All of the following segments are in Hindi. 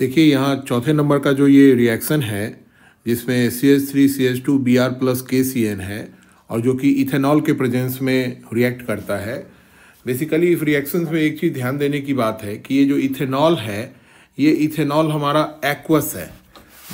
देखिए, यहाँ चौथे नंबर का जो ये रिएक्शन है, जिसमें C H three C H two B R plus K C N है, और जो कि इथेनॉल के प्रेजेंस में रिएक्ट करता है। बेसिकली इस रिएक्शन में एक चीज़ ध्यान देने की बात है कि ये जो इथेनॉल है, ये इथेनॉल हमारा एक्वस है।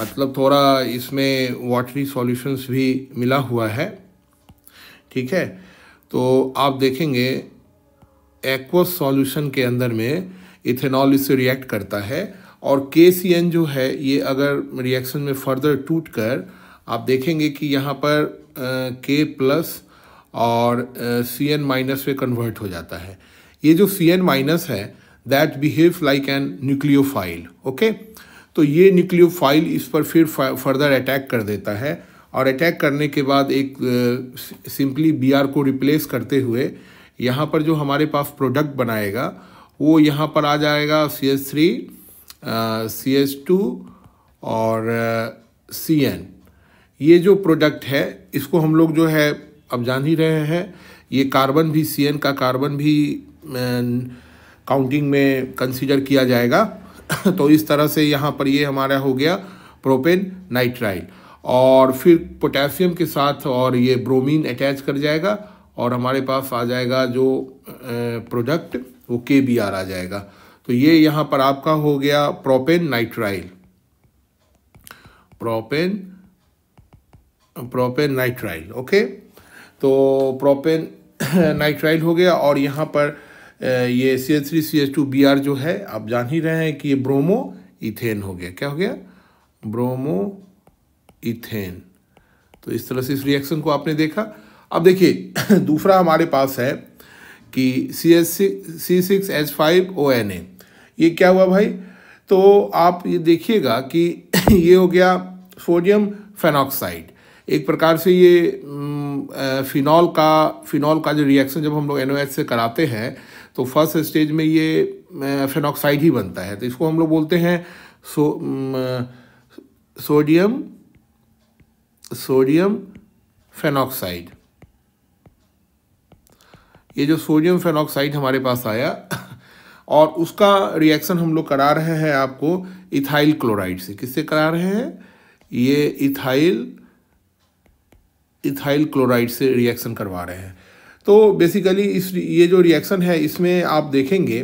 मतलब थोड़ा इसमें वाटरी सॉल्यूशंस भी मिला हुआ है। ठीक है? तो आप देखेंगे एक्वस सॉल्यूशन के अंदर में इथेनॉल इससे रिएक्ट करता है। और के जो है, ये अगर रिएक्शन में फर्दर टूट कर, आप देखेंगे कि यहाँ पर के प्लस और सी एन माइनस में कन्वर्ट हो जाता है। ये जो सी एन माइनस है that behave like an nucleophile okay तो ये न्यूक्लियोफाइल इस पर फिर फर्दर अटैक कर देता है और अटैक करने के बाद एक सिंपली बी आर को रिप्लेस करते हुए, यहाँ पर जो हमारे पास प्रोडक्ट बनाएगा, वो यहाँ पर आ जाएगा C S three C S two और सी uh, एन ये जो प्रोडक्ट है इसको हम लोग जो है अब जान ही रहे हैं। ये कार्बन भी सी एन का कार्बन भी काउंटिंग uh, में कंसीडर किया जाएगा। तो इस तरह से यहाँ पर ये हमारा हो गया प्रोपेन नाइट्राइल और फिर पोटेशियम के साथ और ये ब्रोमीन अटैच कर जाएगा और हमारे पास आ जाएगा जो प्रोडक्ट वो के बी आर आ जाएगा। तो ये यहाँ पर आपका हो गया propane nitrile. Propane propane nitrile, okay? तो प्रोपेन नाइट्राइल हो गया और यहाँ पर ये C H three C H two B R जो है, आप जान ही रहे हैं कि ये ब्रोमो इथेन हो गया। क्या हो गया? ब्रोमो इथेन तो इस तरह से इस रिएक्शन को आपने देखा। अब देखिए, दूसरा हमारे पास है कि C H C six H five O N A ये क्या हुआ भाई? तो आप ये देखिएगा कि ये हो गया सोडियम फेनॉक्साइड। एक प्रकार से ये फिनॉल का फिनॉल का जो रिएक्शन जब हम लोग एन से कराते हैं तो फ़र्स्ट स्टेज में ये फेनॉक्साइड ही बनता है। तो इसको हम लोग बोलते हैं सो सोडियम सोडियम फेनॉक्साइड। ये जो सोडियम फेनॉक्साइड हमारे पास आया और उसका रिएक्शन हम लोग करा रहे हैं आपको इथाइल क्लोराइड से। किससे करा रहे हैं? ये इथाइल इथाइल क्लोराइड से रिएक्शन करवा रहे हैं। तो बेसिकली इस, ये जो रिएक्शन है, इसमें आप देखेंगे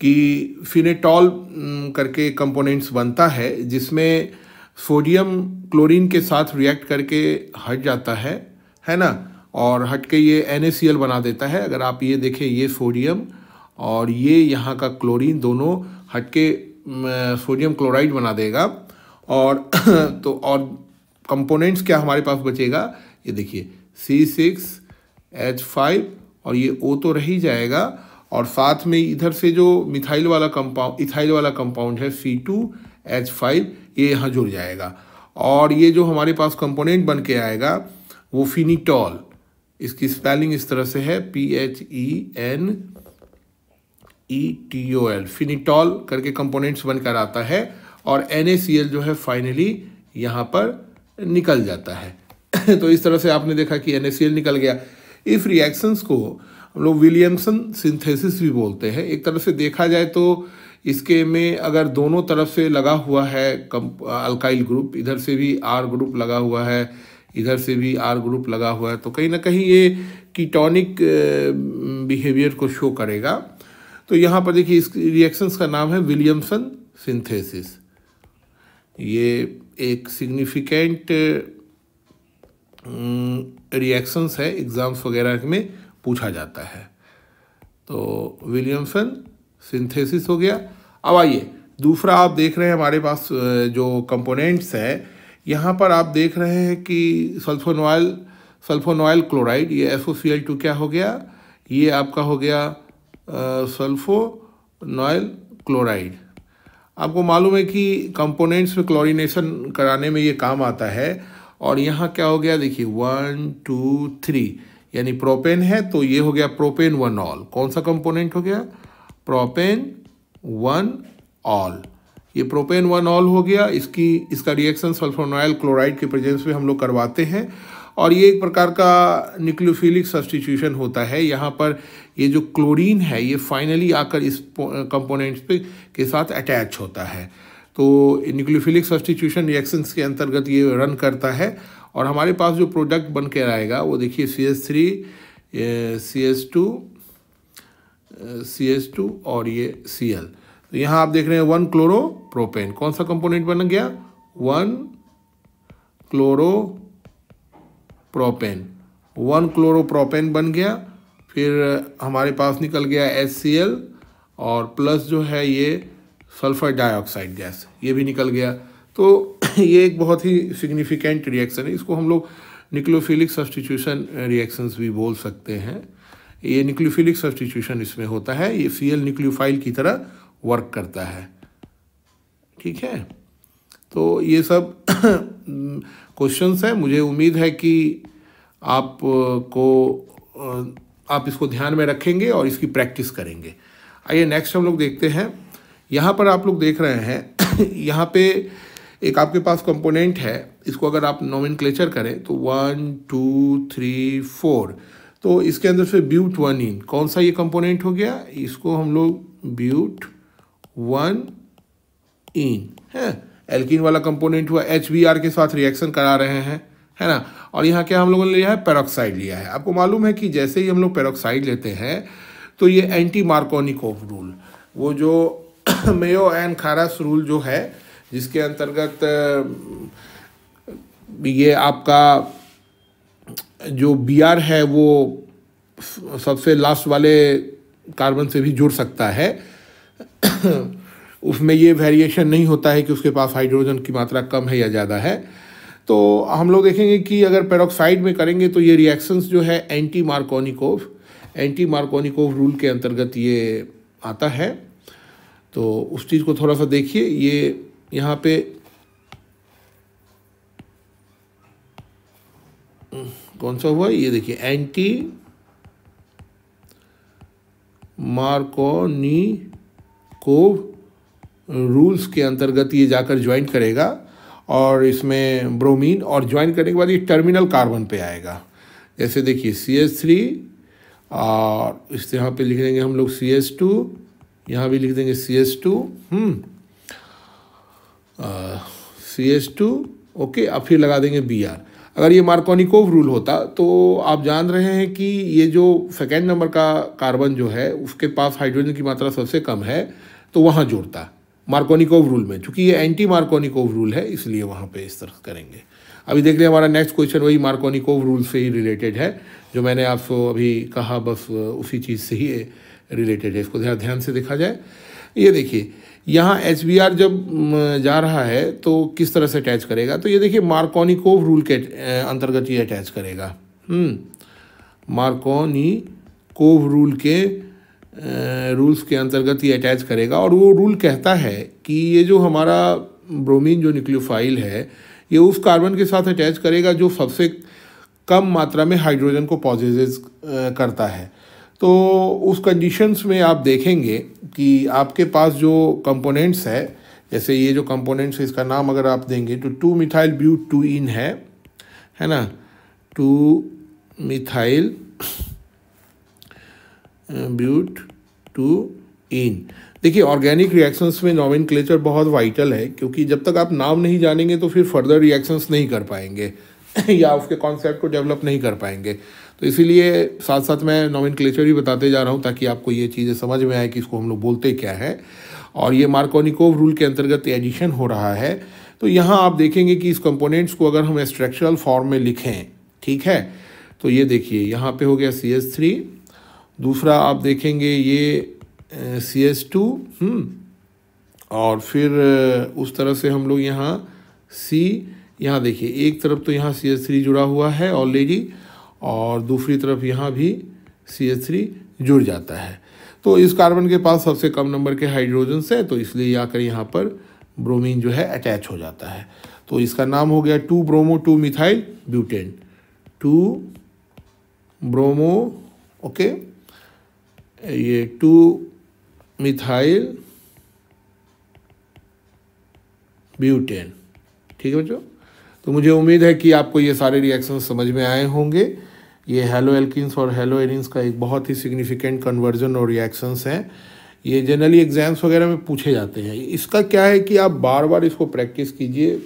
कि फिनेटॉल करके कंपोनेंट्स बनता है, जिसमें सोडियम क्लोरीन के साथ रिएक्ट करके हट जाता है है ना? और हट के ये एन बना देता है। अगर आप ये देखें, ये सोडियम और ये यहाँ का क्लोरीन दोनों हटके सोडियम क्लोराइड बना देगा। और तो और कंपोनेंट्स क्या हमारे पास बचेगा? ये देखिए सी सिक्स एच फाइव और ये ओ तो रह ही जाएगा। और साथ में इधर से जो मिथाइल वाला कंपाउंड इथाइल वाला कंपाउंड है सी टू एच फाइव ये यहाँ जुड़ जाएगा। और ये जो हमारे पास कंपोनेंट बन के आएगा, वो फिनिटॉल इसकी स्पेलिंग इस तरह से है P H E N E T O L phenetole करके कंपोनेंट्स बनकर आता है और एन ए सी एल जो है फाइनली यहाँ पर निकल जाता है। तो इस तरह से आपने देखा कि एन ए सी एल निकल गया। इफ़ रिएक्शंस को हम लोग विलियमसन सिंथेसिस भी बोलते हैं। एक तरफ़ से देखा जाए तो इसके में अगर दोनों तरफ़ से लगा हुआ है अल्काइल ग्रुप इधर से भी आर ग्रुप लगा हुआ है, इधर से भी आर ग्रुप लगा हुआ है तो कहीं ना कहीं ये कीटोनिक बिहेवियर को शो करेगा। तो यहाँ पर देखिए इस रिएक्शंस का नाम है विलियमसन सिंथेसिस। ये एक सिग्निफिकेंट रिएक्शंस है एग्ज़ाम्स वगैरह में पूछा जाता है। तो विलियमसन सिंथेसिस हो गया। अब आइए, दूसरा आप देख रहे हैं हमारे पास जो कंपोनेंट्स है, यहाँ पर आप देख रहे हैं कि सल्फोनॉयल सल्फोनॉयल क्लोराइड ये एस टू क्या हो गया? ये आपका हो गया सल्फोनॉयल क्लोराइड। आपको मालूम है कि कंपोनेंट्स में क्लोरीनेशन कराने में ये काम आता है और यहाँ क्या हो गया? देखिए, वन, टू, थ्री, यानी प्रोपेन है तो ये हो गया प्रोपेन वन ऑल। कौन सा कंपोनेंट हो गया? Propane one ol. ये प्रोपेन वन ऑल हो गया। इसकी, इसका रिएक्शन सल्फोनॉयल क्लोराइड के प्रेजेंस में हम लोग करवाते हैं। और ये एक प्रकार का न्यूक्लियोफिलिक सब्सटीट्यूशन होता है। यहाँ पर ये जो क्लोरीन है, ये फाइनली आकर इस कंपोनेंट्स पे, के साथ अटैच होता है। तो न्यूक्लियोफिलिक सब्सटीट्यूशन रिएक्शंस के अंतर्गत ये रन करता है। और हमारे पास जो प्रोडक्ट बन के आएगा, वो देखिए C S three C S two C S two और ये सी एल तो यहाँ आप देख रहे हैं वन क्लोरो प्रोपेन कौन सा कंपोनेंट बन गया? One chloro propane one chloro propane बन गया, फिर हमारे पास निकल गया एच सी एल और प्लस जो है ये सल्फ़र डाइऑक्साइड गैस, ये भी निकल गया। तो ये एक बहुत ही सिग्निफिकेंट रिएक्शन है। इसको हम लोग निक्लोफिलिक सब्सटीट्यूशन रिएक्शंस भी बोल सकते हैं। ये निक्लोफिलिक सब्सटीट्यूशन इसमें होता है। ये सी एल की तरह वर्क करता है। ठीक है? तो ये सब क्वेश्चंस हैं। मुझे उम्मीद है कि आप को आप इसको ध्यान में रखेंगे और इसकी प्रैक्टिस करेंगे। आइए नेक्स्ट हम लोग देखते हैं। यहाँ पर आप लोग देख रहे हैं। यहाँ पे एक आपके पास कंपोनेंट है। इसको अगर आप नोमिन करें तो वन टू थ्री फोर तो इसके अंदर से ब्यूट वन इन कौन सा ये कंपोनेंट हो गया? इसको हम लोग ब्यूट वन इन है? एल्किन वाला कंपोनेंट हुआ एच के साथ रिएक्शन करा रहे हैं, है ना? और यहाँ क्या हम लोगों ने लिया है? पेरोक्साइड लिया है। आपको मालूम है कि जैसे ही हम लोग पेरोक्साइड लेते हैं तो ये एंटी मार्कोनिकोव रूल वो जो मेयो एंड खारस रूल जो है, जिसके अंतर्गत ये आपका जो बी आर है, वो सबसे लास्ट वाले कार्बन से भी जुड़ सकता है। उसमें ये वेरिएशन नहीं होता है कि उसके पास हाइड्रोजन की मात्रा कम है या ज़्यादा है। तो हम लोग देखेंगे कि अगर पेरोक्साइड में करेंगे तो ये रिएक्शंस जो है anti Markovnikov anti Markovnikov rule के अंतर्गत ये आता है। तो उस चीज़ को थोड़ा सा देखिए, ये यहाँ पे कौन सा हुआ? ये देखिए एंटी मार्कोनिकोव रूल्स के अंतर्गत ये जाकर ज्वाइन करेगा और इसमें ब्रोमीन और ज्वाइन करने के बाद ये टर्मिनल कार्बन पे आएगा। जैसे देखिए सी एस थ्री और इस यहाँ पे लिख देंगे हम लोग सी एस टू यहाँ भी लिख देंगे C S two C S two okay, अब फिर लगा देंगे बी आर अगर ये मार्कोनिकोव रूल होता तो आप जान रहे हैं कि ये जो सेकेंड नंबर का कार्बन जो है, उसके पास हाइड्रोजन की मात्रा सबसे कम है तो वहाँ जोड़ता। मार्कोनिकोव रूल में, चूँकि ये एंटी मार्कोनिकोव रूल है, इसलिए वहाँ पे इस तरह करेंगे। अभी देख हैं हमारा नेक्स्ट क्वेश्चन वही मार्कोनिकोव रूल से ही रिलेटेड है, जो मैंने आपको अभी कहा, बस उसी चीज़ से ही रिलेटेड है, इसको ध्यान से देखा जाए। ये देखिए, यहाँ एच जब जा रहा है तो किस तरह से अटैच करेगा? तो ये देखिए, मार्कोनिकोव रूल के अंतर्गत ये अटैच करेगा। मार्कोनी कोव रूल के रूल्स के अंतर्गत ये अटैच करेगा, और वो रूल कहता है कि ये जो हमारा ब्रोमीन जो न्यूक्लियोफाइल है, ये उस कार्बन के साथ अटैच करेगा जो सबसे कम मात्रा में हाइड्रोजन को पॉजिटिव करता है। तो उस कंडीशंस में आप देखेंगे कि आपके पास जो कंपोनेंट्स है, जैसे ये जो कंपोनेंट्स है, इसका नाम अगर आप देंगे तो two methyl but two ene है है ना? Two methyl but two ene देखिए ऑर्गेनिक रिएक्शंस में नॉमिन बहुत वाइटल है, क्योंकि जब तक आप नाम नहीं जानेंगे तो फिर फर्दर रिएक्शंस नहीं कर पाएँगे। या उसके कॉन्सेप्ट को डेवलप नहीं कर पाएँगे। तो इसीलिए साथ साथ मैं नॉमिन क्लेचर भी बताते जा रहा हूँ ताकि आपको ये चीज़ें समझ में आए कि इसको हम लोग बोलते क्या है। और ये मार्कोनिकोव रूल के अंतर्गत एडिशन हो रहा है। तो यहाँ आप देखेंगे कि इस कंपोनेंट्स को अगर हम स्ट्रक्चरल फॉर्म में लिखें, ठीक है? तो ये देखिए, यहाँ पे हो गया सी एस थ्री दूसरा आप देखेंगे ये सी एस टू और फिर उस तरह से हम लोग यहाँ सी यहाँ देखिए, एक तरफ़ तो यहाँ सी एस थ्री जुड़ा हुआ है ऑलरेडी और दूसरी तरफ़ यहाँ भी सी एच थ्री जुड़ जाता है। तो इस कार्बन के पास सबसे कम नंबर के हाइड्रोजन है तो इसलिए आकर यहाँ पर ब्रोमीन जो है अटैच हो जाता है। तो इसका नाम हो गया two bromo two methyl butane two bromo okay ये टू मिथाइल ब्यूटेन ठीक है बच्चों? तो मुझे उम्मीद है कि आपको ये सारे रिएक्शन समझ में आए होंगे। ये हेलो एल्किन्स और हेलो एरिन्स का एक बहुत ही सिग्निफिकेंट कन्वर्जन और रिएक्शंस हैं। ये जनरली एग्ज़ाम्स वगैरह में पूछे जाते हैं। इसका क्या है कि आप बार बार इसको प्रैक्टिस कीजिए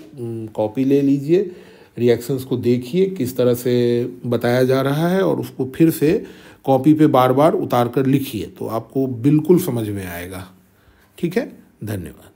कॉपी ले लीजिए रिएक्शंस को देखिए, किस तरह से बताया जा रहा है और उसको फिर से कॉपी पे बार बार उतार कर लिखिए तो आपको बिल्कुल समझ में आएगा। ठीक है? धन्यवाद।